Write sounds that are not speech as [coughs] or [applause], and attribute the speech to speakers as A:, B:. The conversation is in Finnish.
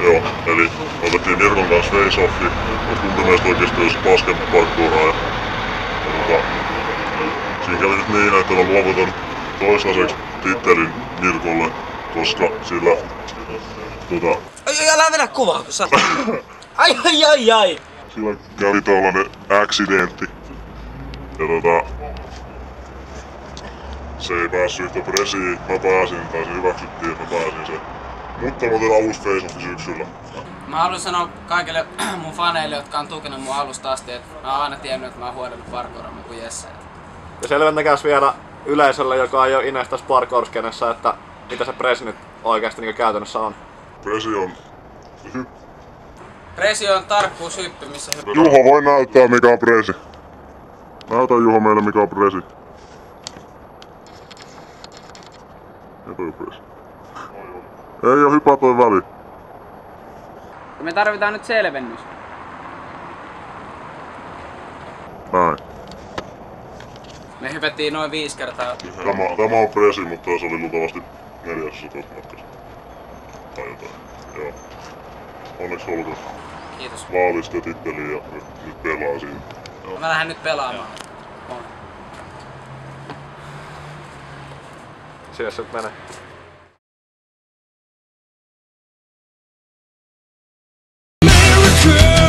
A: Joo, eli otettiin Mirkon kanssa face-offi, mutta kumpi meistä oikeasti olisi paskempi parkouraa. Ja, tota, siinä kävi nyt niin, että mä luovutan toistaiseksi tittelin Mirkolle, koska sillä tota,
B: Ai, ai, älä vedä kuvaa, kun sä... [coughs] Ai, ai, ai, ai.
A: sillä kävi tällainen accidentti. Ja tota, se ei päässyt yhtä presiin, mä pääsin, tai se hyväksyttiin, mä pääsin sen. Mutta mä otin alusta face syksyllä.
C: Mä haluan sanoa kaikille [clears throat] mun faneille, jotka on tukenut mun alusta asti, että mä oon aina tiennyt, että mä oon huodellut parkourammin kuin Jesse.
D: Ja selventäkääs vielä yleisölle, joka ei ole Ines tässä parkour että mitä se presi nyt oikeasti niin käytännössä on.
A: Presi on...
C: Presio on tarkkuushyppy, missä hyppy.
A: Juho voi näyttää mikä on presi. Näytä Juho meille mikä on presi. Ei toi presi. Ei oo hypää toi väli.
C: Me tarvitaan nyt selvennys.
A: Näin.
C: Me hypättiin noin viisi kertaa.
A: Tämä, tämä on presi, mutta se oli luultavasti neljäsosa tuosta matkasta. Tai jotain. Joo. Onneksi olkoon.
C: Kiitos.
A: Vaalista titteli ja nyt, nyt pelaa siinä.
C: Mä lähden nyt pelaamaan.
D: Siinä se menee.
E: True.